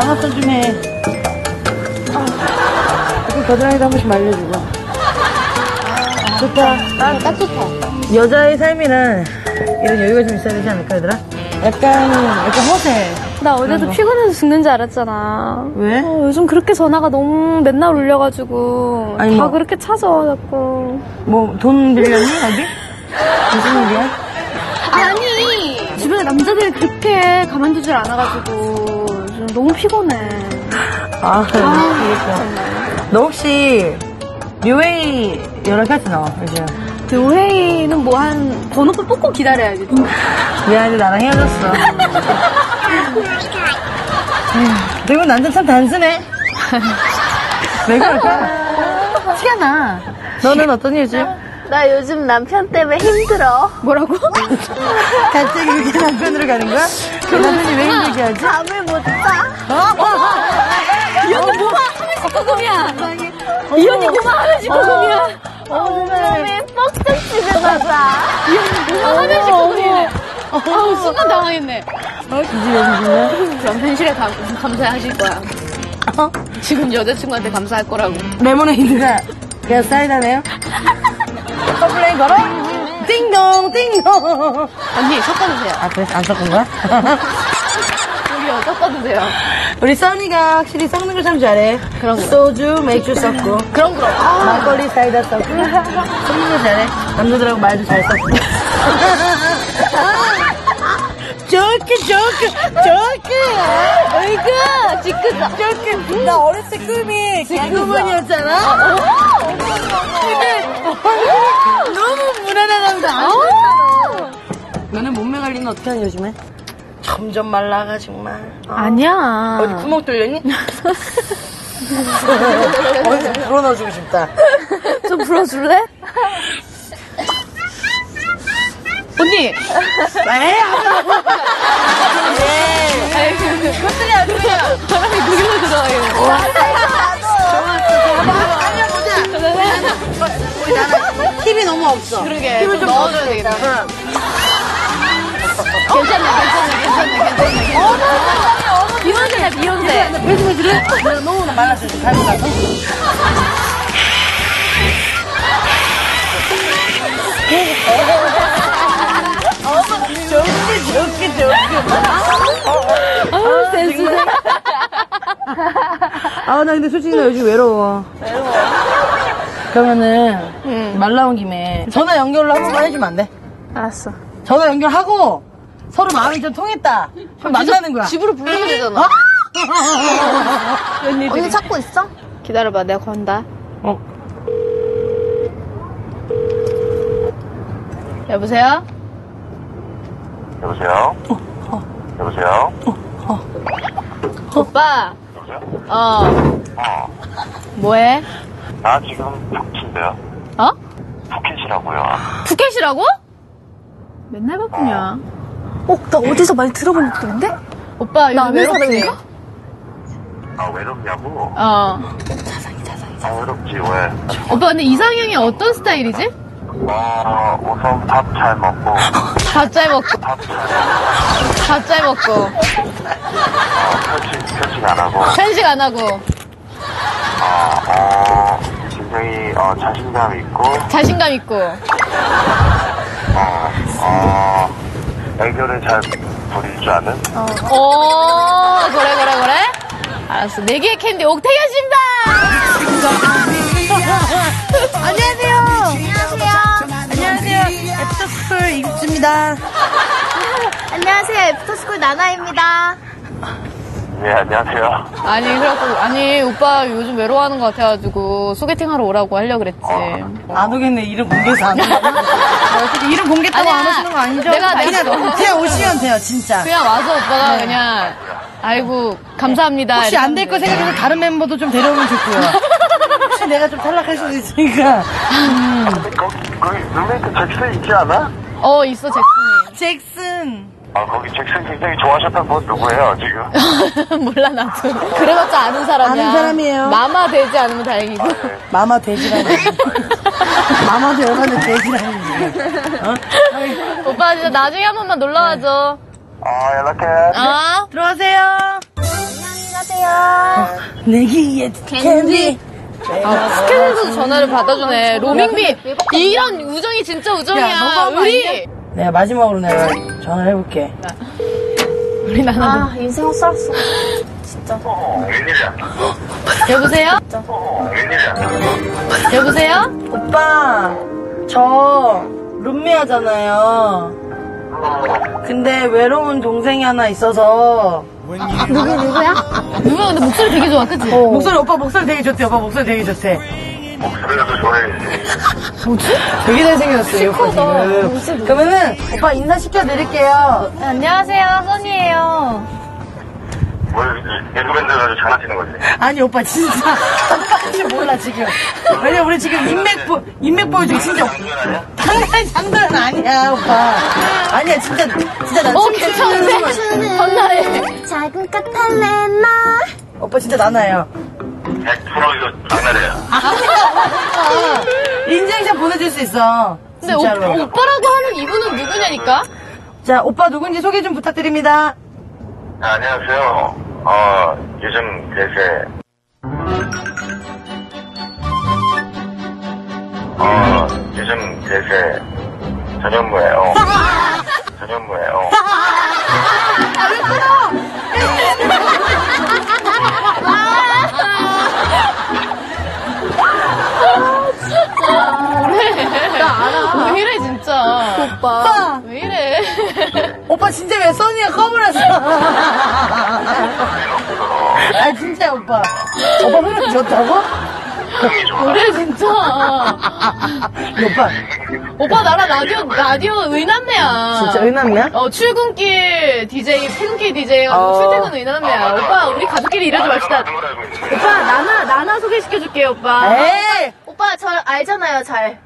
강압선 좀 해. 아, 이렇게 겨드랑이도 한 번씩 말려주고. 좋다. 아, 딱 좋다. 여자의 삶이란 이런 여유가 좀 있어야 되지 않을까, 얘들아? 약간, 약간 허세. 나 어제도 피곤해서 죽는 줄 알았잖아. 왜? 어, 요즘 그렇게 전화가 너무 맨날 울려가지고 아니, 다 뭐. 그렇게 찾아 자꾸. 뭐, 돈 빌렸니? 어디? 무슨 일이야? 아니 주변에 남자들이 그렇게 가만두질 않아가지고 너무 피곤해. 아, 알겠어. 너 혹시, 류웨이 연락했지, 너, 요즘? 교회는 뭐 한 번호표 뽑고 기다려야지. 미안해, 나랑 헤어졌어. 그리고 남자 참 단순해. 왜 그럴까? 티가 나. 너는 어떤 요즘? 나 요즘 남편 때문에 힘들어. 뭐라고? 갑자기 그렇게 남편으로 가는 거야? 그 남편이 왜 힘들게 하지? 잠을 못 자. 어? 이 언니 뭐가 하늘씨 고금이야. 이 언니 뭐가 하늘씨 고금이야. 어머니, 뻑뻑 집에 가자. 이 언니 뭐가 하늘씨 고금이야. 아우 순간 당황했네. 기집애 기집애. 그럼 현실에 감, 감사하실 거야. 어? 지금 여자친구한테 감사할 거라고. 레모네이드가 그냥 사이다네요? 커플레인 걸어? 띵동, 띵동. 언니 섞어주세요. 아, 그래서 안 섞은 거야? 우리 섞어주세요. 우리 써니가 확실히 섞는 걸 참 잘해. 그런 거. 소주, 맥주 섞고. 그럼 그럼. 아, 막걸리 사이다 섞고. 섞는 거 잘해. 남자들하고 말도 잘 섞고. 좋게, 좋게, 좋게. 어이구, 지크다. 좋게. 나 어렸을 때 꿈이 개그맨이었잖아. 근데 너무 무난하다면서 안 됐잖아. 너는 몸매 관리는 어떻게 하니 요즘에? 점점 말라가 정말. 어. 아니야. 어디 구멍 뚫렸니? 어디 좀 불어넣어주고 싶다. 좀 불어줄래? 언니! 에이, 네. 그것들이 아니에요. 바람이 그길로 들어가요. 힘이 너무 없어. 그러게. 힘을 좀좀 넣어줘야 되겠다. 괜찮네, 괜찮네, 괜찮네, 괜찮네. 비욘세네, 비욘세. 배송해 줄래? 내가 너무 말랐어. 갈고 가서. 좋게, 좋게, 좋게. 아유, 센스. 아, 나 근데 솔직히 나 요즘 외로워. 외로워. 그러면은, 말 나온 김에 전화 연결을 한 번만 해주면 안 돼? 알았어. 전화 연결하고 서로 마음이 좀 통했다. 그럼 만나는 거야. 집으로 부르면 되잖아. 어? 언니 찾고 있어? 기다려봐, 내가 건다. 어. 여보세요? 여보세요? 여보세요? 오빠, 여보세요? 어, 어. 뭐해? 나 지금 푸켓인데요. 어? 푸켓이라고요. 푸켓이라고? 맨날 바쁘냐? 어, 나 어디서 많이 들어본 목소리인데? 오빠, 아는 외롭지? 아, 외롭냐고? 어. 아, 외롭지, 왜? 오빠, 근데 이상형이 어떤 스타일이지? 어, 우선 밥 잘 먹고, 밥 잘 먹고, 밥 잘 먹고, 어, 편식, 편식 안 하고, 편식 안 하고, 어, 어, 어, 자신감 있고, 자신감 있고. 어, 어, 애교를 잘 부릴 줄 아는? 오, 그래, 그래, 그래? 알았어. 내 귀에 캔디 옥택연 씨입니다! 안녕하세요. 안녕하세요. 애프터스쿨 이국주입니다. 안녕하세요. 애프터스쿨 나나입니다. 네, 안녕하세요. 아니, 그래갖고, 아니, 오빠 요즘 외로워하는 것 같아가지고, 소개팅 하러 오라고 하려고 그랬지. 안 오겠네. 이름 공개해서 안 오겠네. 이름 공개했다고 아니야. 안 오시는 거 아니죠? 내가- 내가- 그냥, 그냥 오시면 돼요, 진짜. 그냥 와서 오빠가 그냥, 아이고, 감사합니다. 혹시 안 될 거 생각해서 다른 멤버도 좀 데려오면 좋고요. 혹시 내가 좀 탈락할 수도 있으니까. 근데 거기, 거기 룸메이트 잭슨 있지 않아? 어, 있어, 잭슨이. 잭슨. 아, 거기 잭슨 굉장히 좋아하셨던 분 누구예요, 지금? 몰라, 나도. 그래봤자 아는 사람이야. 아는 사람이에요. 마마 되지 않으면 다행이고. 마마 돼지라니. 마마도 열받는 돼지라니. 어? 오빠 진짜 나중에 한 번만 놀러 와줘. 아, 연락해. 어? 들어가세요. 안녕히 가세요. 내기에 캔디. 아, 스캔에서도 전화를 받아주네. 로밍비. 이런 우정이 진짜 야, 우정이야. 하면 우리. 내가 마지막으로 내가 전화를 해볼게. 우리 나나. 아, 인생 헛살았어. 어, 웬일이야? 여보세요? 어, 웬일이야? 여보세요? 오빠, 저 룸메하잖아요. 근데 외로운 동생이 하나 있어서 누구, 누구야? 누가 근데 목소리 되게 좋아, 그치? 목소리 오빠 목소리 되게 좋대. 오빠 목소리 되게 좋대. 목소리가 더 좋아해. 되게 잘생겼어요, 이 오빠 지금. 그러면은 오빠 인사 시켜드릴게요. 안녕하세요, 써니예요. 뭘, 개그맨들 가지고 장난치는 거지. 아니 오빠 진짜 오빠인지 몰라 지금. 왜냐 우리 지금 인맥 보 인맥 보여주고 진짜? 당연히 장난은 아니야 오빠. 아니야 진짜 진짜 난 어, 괜찮은데? 전날에. 작은 까탈레나. 오빠 진짜 나나요. 100% 이거 장난이야. 인증샷 보내줄 수 있어. 근데 오, 진짜로. 오빠라고 하는 이분은 누구냐니까? 자 오빠 누군지 소개 좀 부탁드립니다. 네, 안녕하세요. 어, 요즘 대세. 어, 요즘 대세. 전현무예요. 전현무예요. 왜 이래, 진짜. 오빠 왜 이래? 오빠 진짜 왜 써니가 커버렸어? 아 진짜 오빠. 오빠 흐름 좋다고? 그래, 진짜. 오빠 오빠 나랑 라디오, 라디오 의남매야. 진짜 의남이야? 어, 출근길 DJ, 퇴근길 DJ, 어. 어. 출퇴근 의남매야. 오빠, 우리 가족끼리 이러지 맙시다. 오빠, 나나, 나나 소개시켜줄게요, 오빠. 에이 알잖아요, 잘.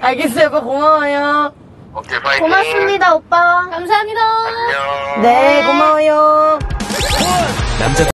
알겠어요 오빠 고마워요. 오케이, 파이팅. 고맙습니다, 오빠. 감사합니다. 안녕. 네 고마워요.